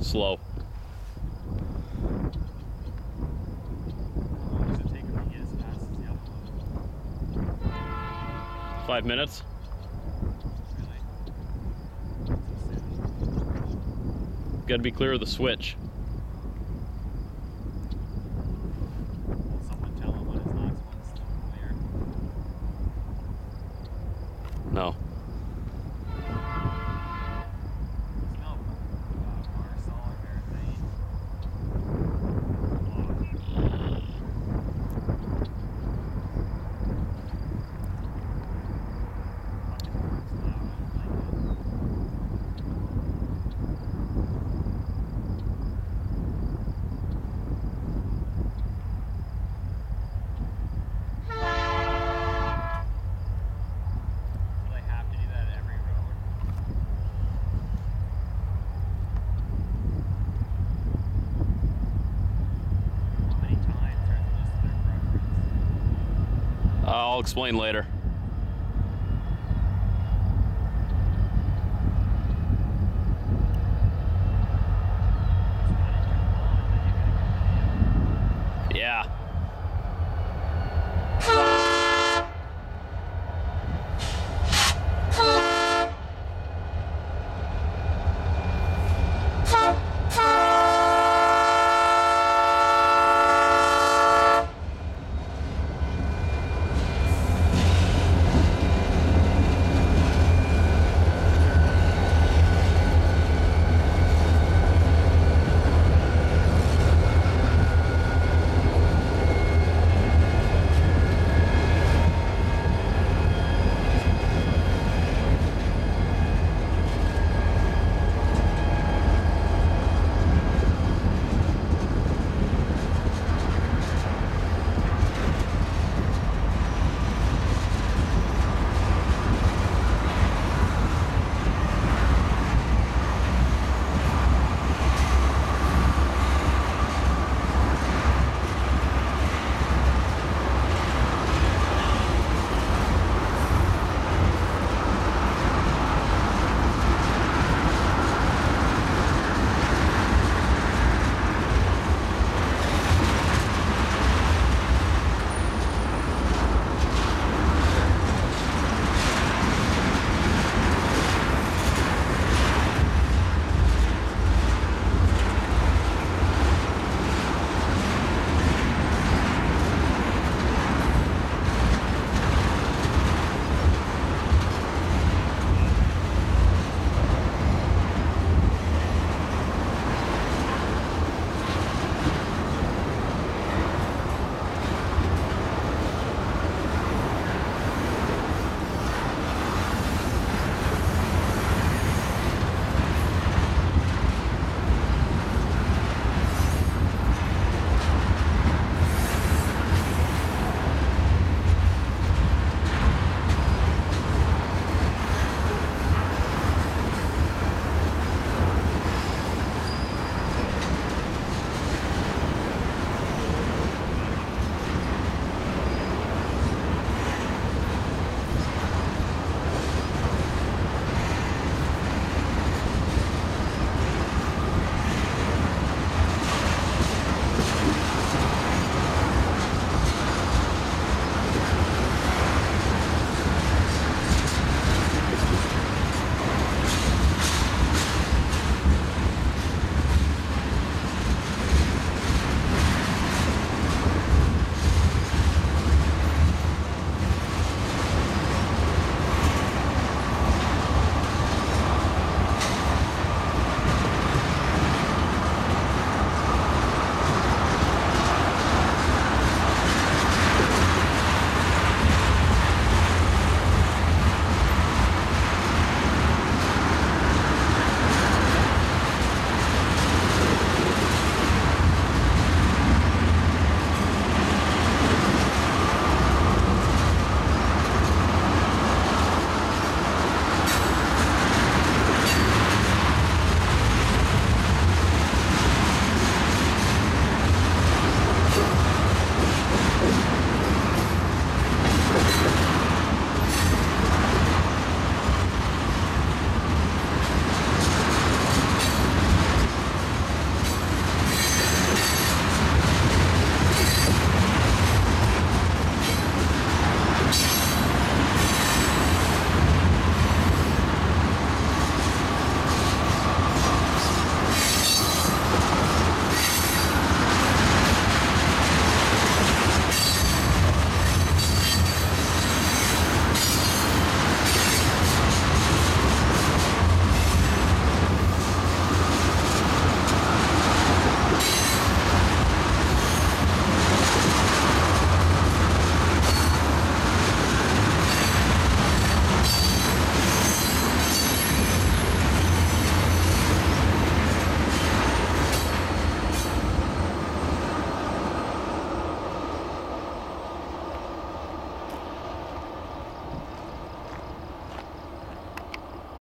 slow. Five minutes. Really? Got to be clear of the switch. I'll explain later.